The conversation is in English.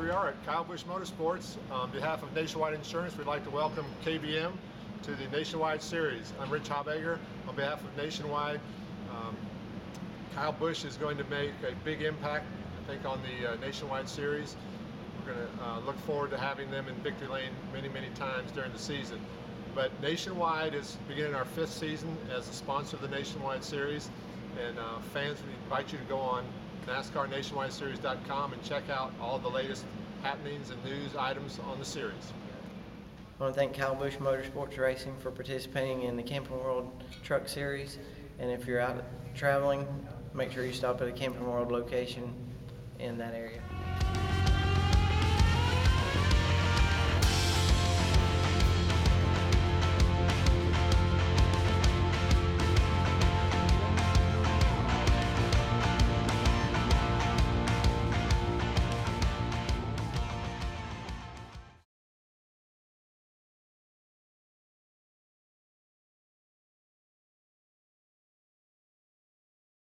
we are at Kyle Busch Motorsports. On behalf of Nationwide Insurance, we'd like to welcome KBM to the Nationwide Series. I'm Rich Habeger. On behalf of Nationwide, um, Kyle Busch is going to make a big impact, I think, on the uh, Nationwide Series. We're going to uh, look forward to having them in victory lane many, many times during the season. But Nationwide is beginning our fifth season as a sponsor of the Nationwide Series, and uh, fans, we invite you to go on NASCARNationwideSeries.com and check out all the latest happenings and news items on the series. I want to thank Kyle Busch Motorsports Racing for participating in the Camping World Truck Series. And if you're out traveling, make sure you stop at a Camping World location in that area.